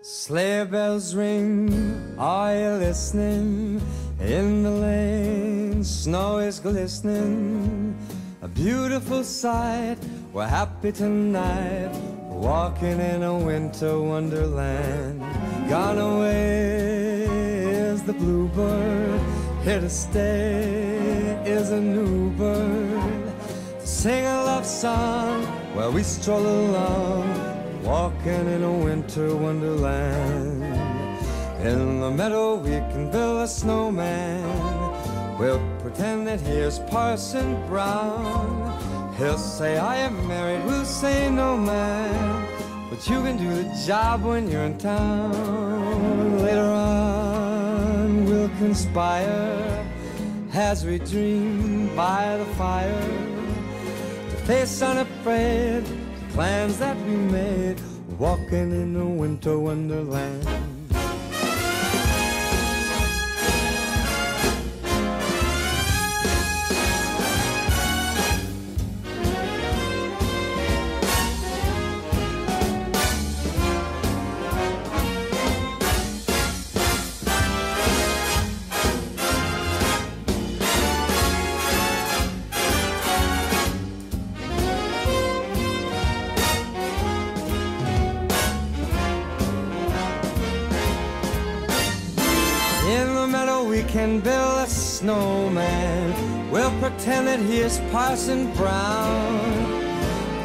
Sleigh bells ring, are you listening? In the lane, snow is glistening. A beautiful sight, we're happy tonight. Walking in a winter wonderland. Gone away is the bluebird, here to stay is a new bird. To sing a love song while we stroll along walking in a winter wonderland. In the meadow we can build a snowman. We'll pretend that here's Parson Brown. He'll say I am married, we'll say no man. But you can do the job when you're in town. Later on conspire as we dream by the fire to face unafraid plans that we made, walking in a winter wonderland. Can build a snowman. We'll pretend that he is Parson Brown.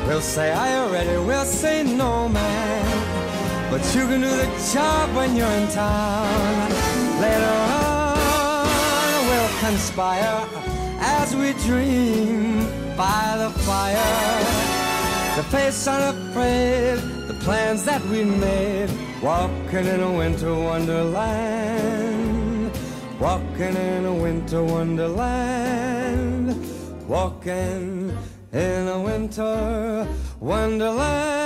We'll say, I already. We'll say, No, man. But you can do the job when you're in town. Later on, we'll conspire as we dream by the fire. The face unafraid, the plans that we made, walking in a winter wonderland. Walking in a winter wonderland. Walking in a winter wonderland.